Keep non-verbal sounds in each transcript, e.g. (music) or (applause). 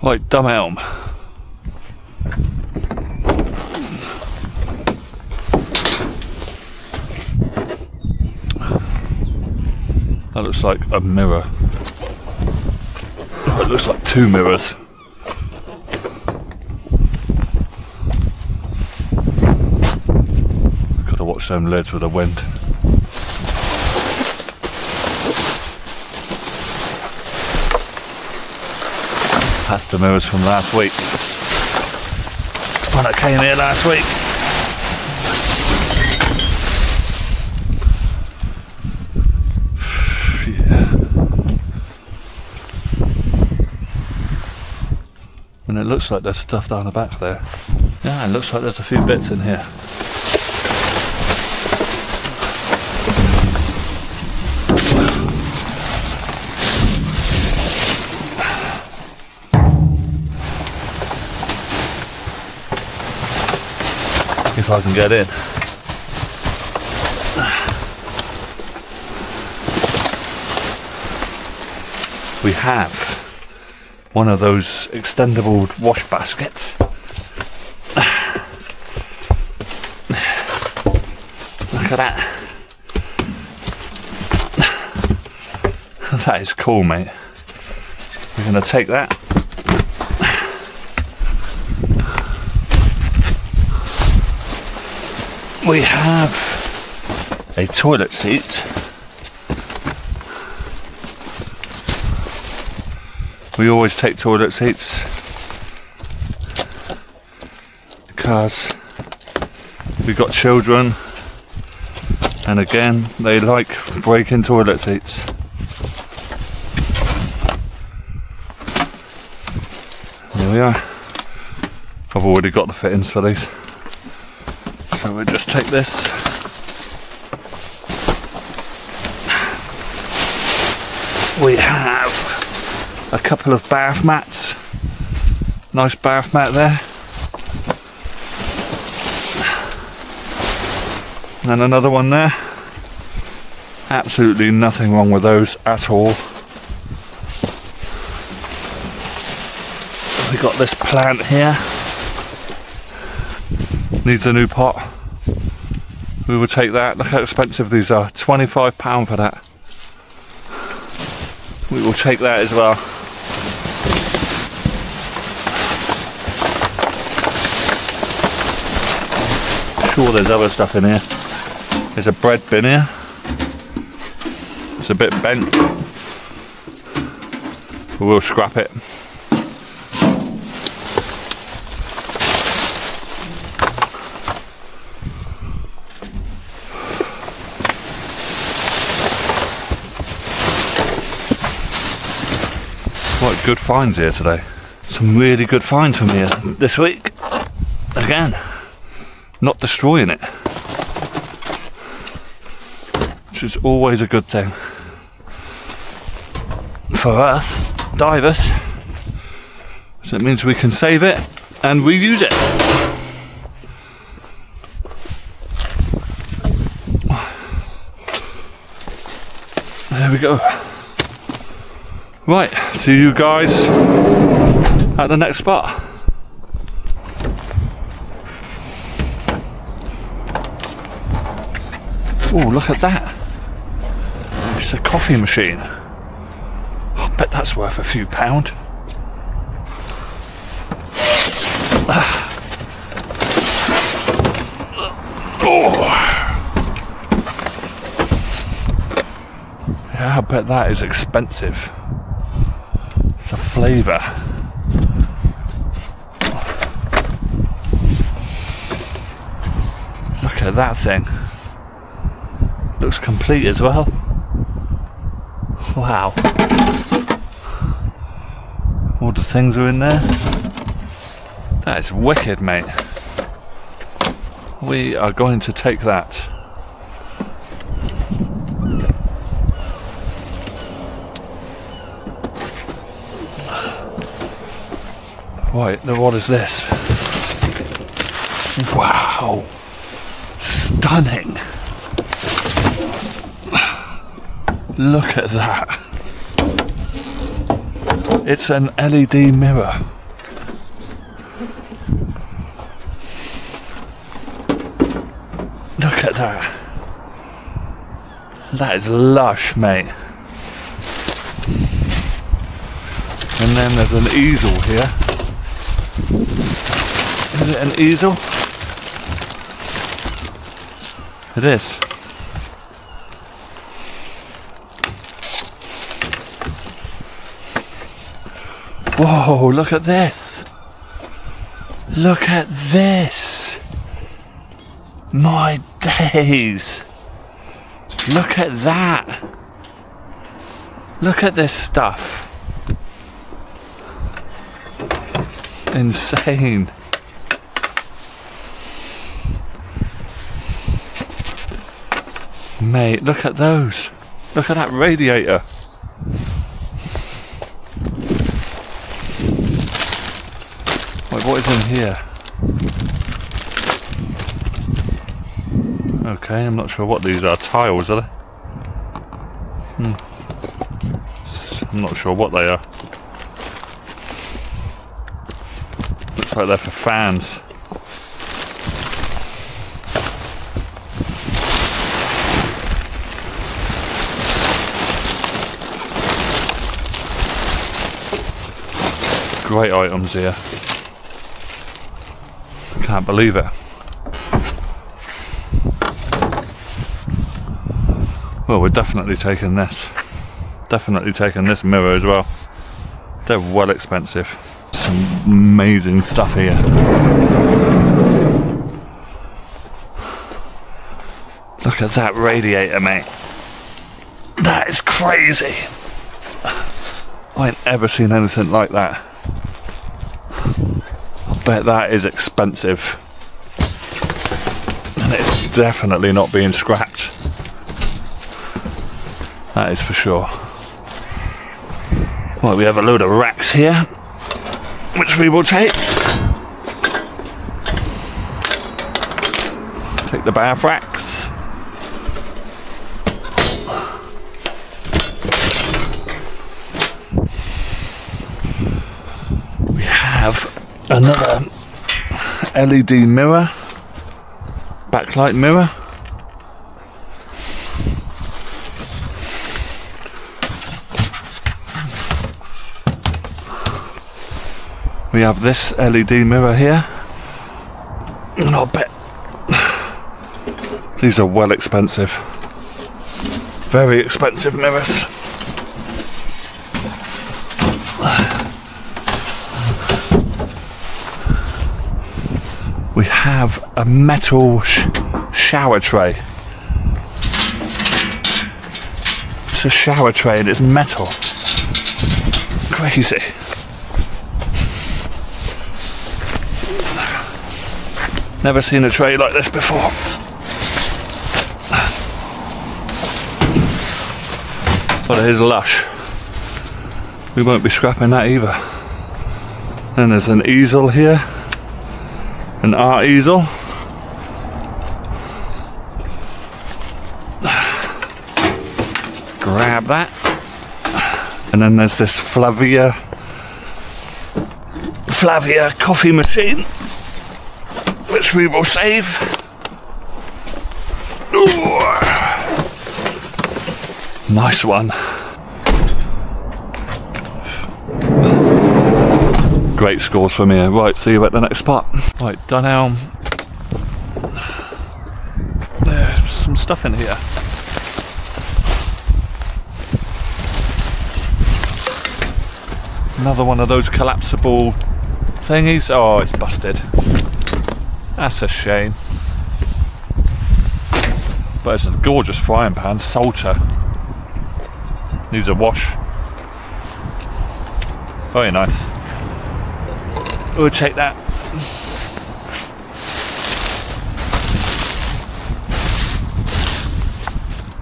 Right, Dunelm. That looks like a mirror. It looks like two mirrors. Gotta watch them lids with the wind. The mirrors from last week. When I came here last week. (sighs) Yeah. And it looks like there's stuff down the back there. Yeah, it looks like there's a few bits in here. If I can get in. We have one of those extendable wash baskets. Look at that. That is cool, mate. We're going to take that. We have a toilet seat. We always take toilet seats because we've got children and again they like breaking toilet seats. There we are. I've already got the fittings for these. So we'll just take this. We have a couple of bath mats. Nice bath mat there. And another one there. Absolutely nothing wrong with those at all. We got this plant here. Needs a new pot. We will take that. Look how expensive these are. £25 for that. We will take that as well. Sure there's other stuff in here. There's a bread bin here. It's a bit bent. We'll scrap it. Good finds here today. Some really good finds from here this week. Again, not destroying it. Which is always a good thing. For us, divers. So it means we can save it and reuse it. There we go. Right, see you guys at the next spot. Oh, look at that. It's a coffee machine. I bet that's worth a few pound. Ah. Oh. Yeah, I bet that is expensive. It's a Flavia. Look at that thing. Looks complete as well. Wow. All the things are in there. That is wicked, mate. We are going to take that. Right, now what is this? Wow! Stunning! Look at that. It's an LED mirror. Look at that. That is lush, mate. And then there's an easel here. Is it an easel? It is. Whoa, look at this. Look at this. My days. Look at that. Look at this stuff. Insane. Mate, look at those. Look at that radiator. Wait, what is in here? Okay, I'm not sure what these are. Tiles, are they? Hmm. I'm not sure what they are. Looks there for fans. Great items here. Can't believe it. Well, we're definitely taking this. Definitely taking this mirror as well. They're well expensive. Some amazing stuff here. Look at that radiator, mate. That is crazy. I ain't ever seen anything like that. I bet that is expensive. And it's definitely not being scrapped. That is for sure. Well, we have a load of racks here, we will take. Take the bath racks. We have another LED mirror, backlight mirror. We have this LED mirror here. I bet these are well expensive. Very expensive mirrors. We have a metal sh- shower tray. It's a shower tray and it's metal. Crazy. Never seen a tray like this before. But it is lush. We won't be scrapping that either. And there's an easel here. An art easel. Grab that. And then there's this Flavia Flavia coffee machine which we will save. Ooh. Nice one. Great scores from here. Right, see you at the next spot. Right, Dunelm. There's some stuff in here. Another one of those collapsible thingies. Oh, it's busted. That's a shame. But it's a gorgeous frying pan, salter. Needs a wash. Very nice. We'll take that.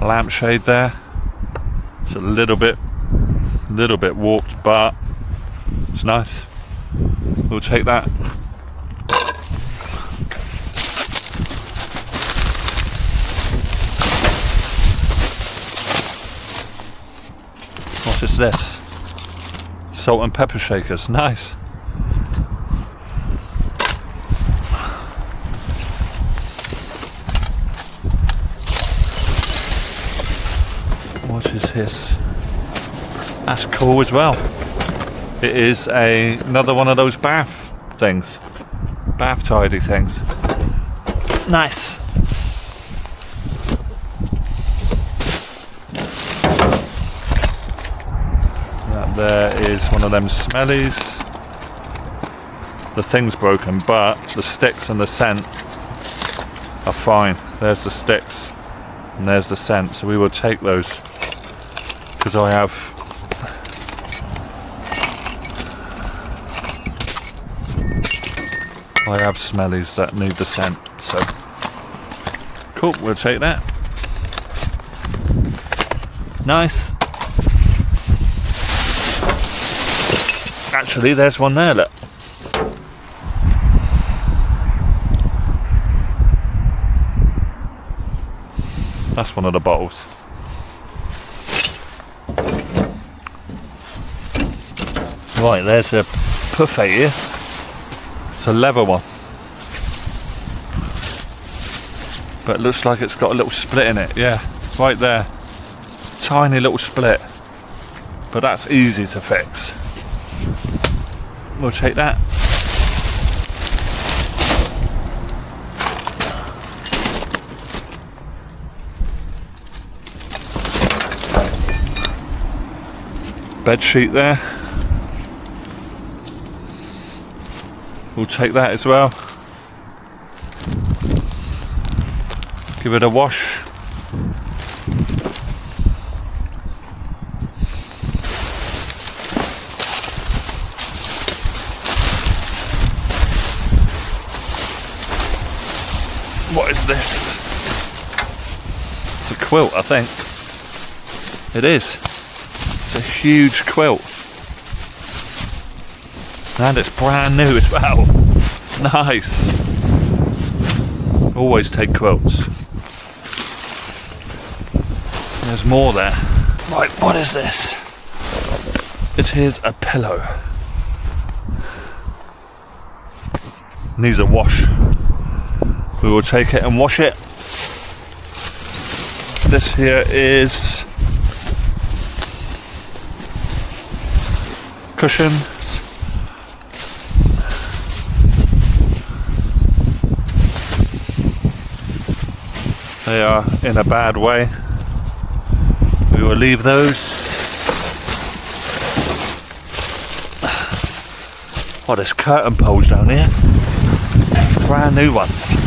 Lampshade there. It's a little bit, little bit warped, but it's nice. We'll take that. What is this? Salt and pepper shakers, nice. What is this? That's cool as well. It is a another one of those bath things. Bath tidy things. Nice. That there is one of them smellies. The thing's broken, but the sticks and the scent are fine. There's the sticks and there's the scent. So we will take those because I have I have smellies that need the scent. So cool, we'll take that. Nice. Actually, there's one there, look. That's one of the bottles. Right, there's a buffet here. It's a leather one. But it looks like it's got a little split in it, yeah. Right there. Tiny little split. But that's easy to fix. We'll take that. Bed sheet there. We'll take that as well. Give it a wash. What is this? It's a quilt, I think. It is. It's a huge quilt. And it's brand new as well. (laughs) Nice. Always take quilts. There's more there. Right, what is this? It is a pillow. Needs a wash. We will take it and wash it. This here is cushion. They are in a bad way. We will leave those. Oh, there's curtain poles down here. Brand new ones.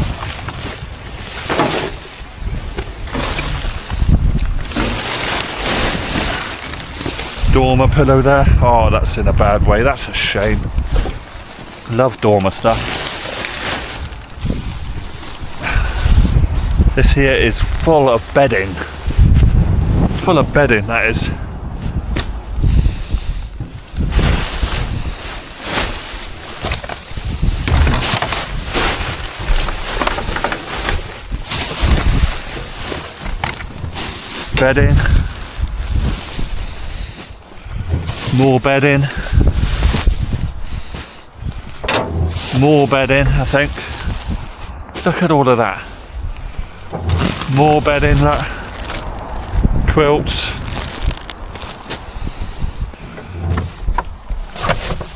Dorma pillow there. Oh, that's in a bad way. That's a shame. Love Dorma stuff. This here is full of bedding. Full of bedding, that is. Bedding. More bedding. More bedding, I think. Look at all of that. More bedding, that. Quilts.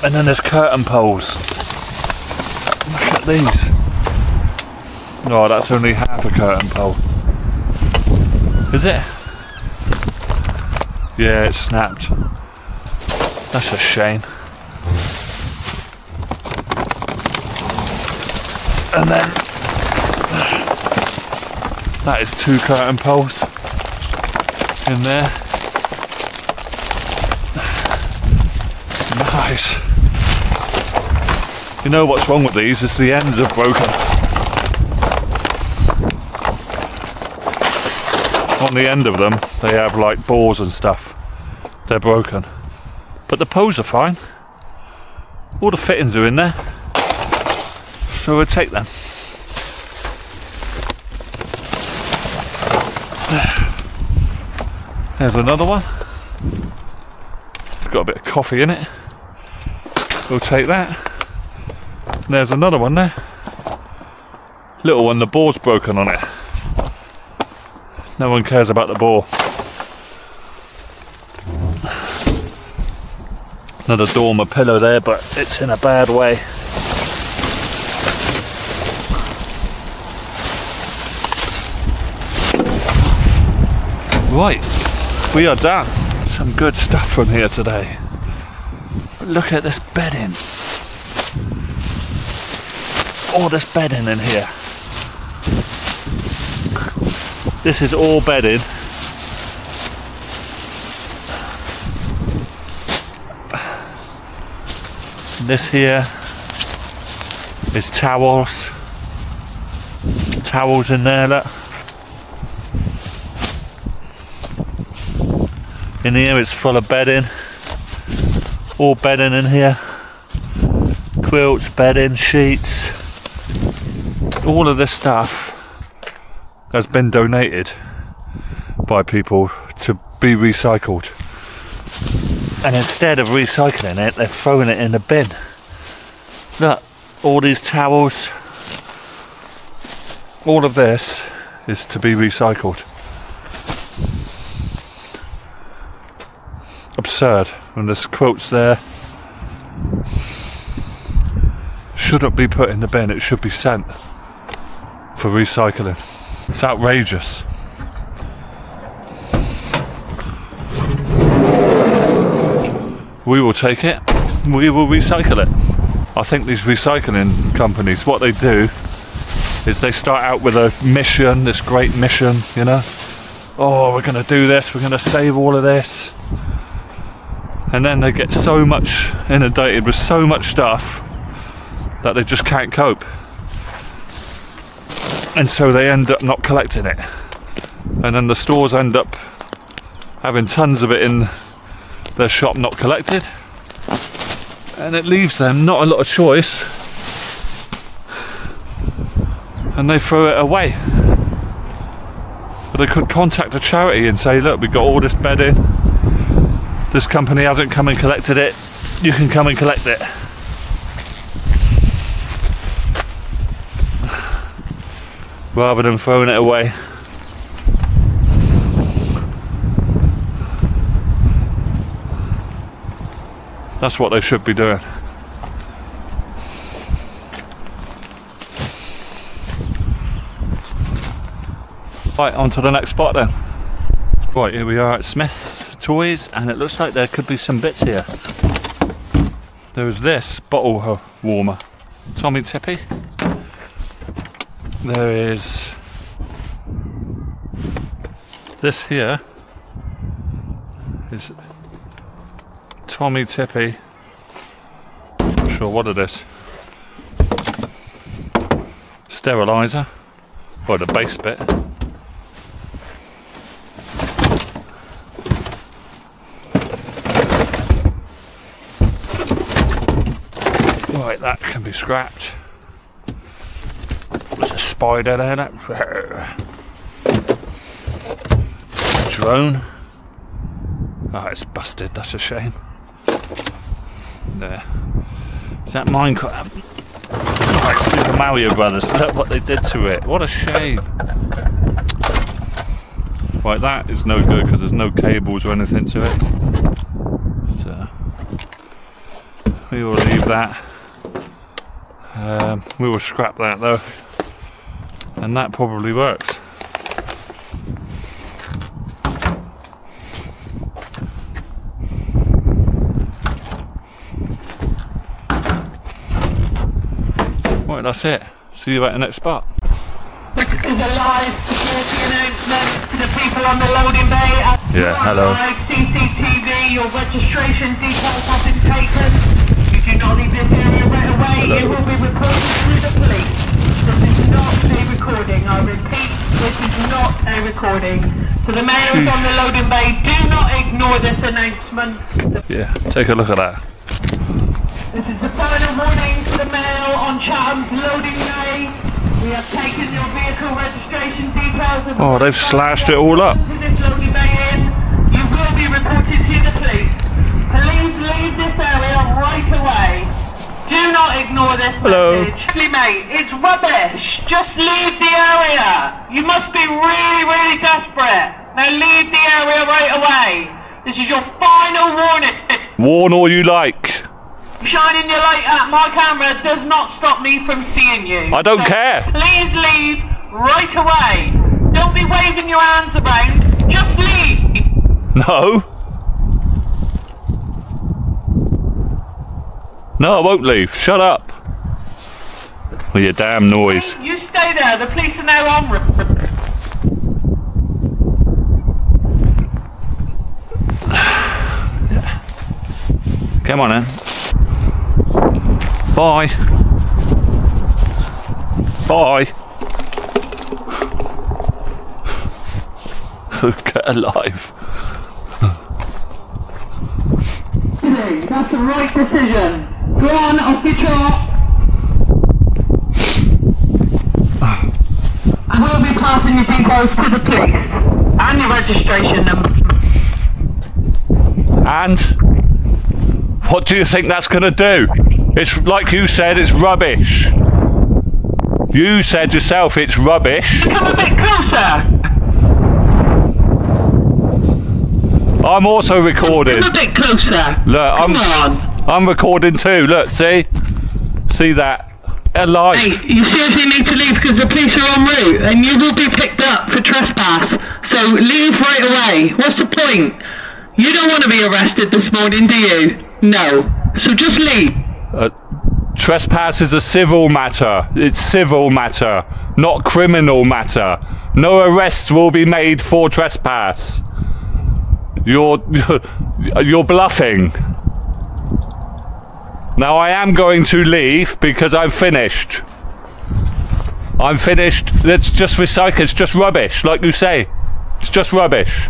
And then there's curtain poles. Look at these. Oh, that's only half a curtain pole. Is it? Yeah, it's snapped. That's a shame. And then that is two curtain poles in there. Nice. You know what's wrong with these is the ends are broken. On the end of them, they have like bores and stuff. They're broken. But the poles are fine. All the fittings are in there. So we'll take them. There's another one. It's got a bit of coffee in it. We'll take that. There's another one there. Little one, the board's broken on it. No one cares about the ball. Another Dorma pillow there, but it's in a bad way. Right, we are done. Some good stuff from here today. But look at this bedding. All this bedding in here. This is all bedding. This here is towels. Towels in there, look. In here it's full of bedding. All bedding in here. Quilts, bedding, sheets. All of this stuff has been donated by people to be recycled. And instead of recycling it, they're throwing it in the bin. Look, all these towels, all of this is to be recycled. Absurd. And there's quotes there. Shouldn't be put in the bin, it should be sent for recycling. It's outrageous. We will take it, we will recycle it. I think these recycling companies, what they do is they start out with a mission, this great mission, you know. Oh, we're going to do this, we're going to save all of this. And then they get so much inundated with so much stuff that they just can't cope and so they end up not collecting it and then the stores end up having tons of it in their shop not collected. And it leaves them not a lot of choice. And they throw it away. But they could contact a charity and say look we've got all this bedding this company hasn't come and collected it. You can come and collect it. Rather than throwing it away. That's what they should be doing. Right, on to the next spot then. Right, here we are at Smyths Toys, and it looks like there could be some bits here. There is this bottle warmer. Tommee Tippee there is this here is Tommee Tippee not sure what it is sterilizer. Or the base bit. Right that can be scrapped. There's a spider there, that drone. Oh, it's busted, that's a shame. There. Is that Minecraft? Oh, it's Super Mario Brothers. Look what they did to it. What a shame. Right, that is no good because there's no cables or anything to it. So, we will leave that. Um, we will scrap that though and that probably works. That's it. See you at the next spot. This is a live security announcement to the people on the loading bay. Yeah, hello. CCTV, your registration details have been taken. If you do not leave this area right away, hello. you will be reported to the police. This is not a recording. I repeat, this is not a recording. So the male is on the loading bay. Do not ignore this announcement. Yeah, take a look at that. This is the final warning to the male on Chatham's loading bay. We have taken your vehicle registration details. Oh, they've slashed it all up. You will be reported to the police. Please leave this area right away. cannot ignore this Hello. message. Actually, mate, it's rubbish. Just leave the area. You must be really, really desperate. Now leave the area right away. This is your final warning. Warn all you like. Shining your light at my camera does not stop me from seeing you. I don't care. Please leave right away. Don't be waving your hands around. Just leave. No. No, I won't leave. Shut up. With your damn noise. You stay there. The police are now on. route. (sighs) Come on then. Bye. Bye. (laughs) Get alive. That's the right decision. Go on, off chart. I will be passing your details to the police. And your registration number. And what do you think that's going to do? It's like you said, it's rubbish. You said yourself it's rubbish. Come a bit closer. I'm also recording. Come a bit closer. Look, I'm Come on. I'm recording too. Look, see? See that? Alive. Hey, you seriously need to leave because the police are en route and you will be picked up for trespass. So leave right away. What's the point? You don't want to be arrested this morning, do you? No. So just leave. Uh, trespass is a civil matter. It's civil matter, not criminal matter. No arrests will be made for trespass. You're (laughs) you're bluffing. Now I am going to leave because I'm finished. I'm finished. Let's just recycle. It's just rubbish, like you say. It's just rubbish.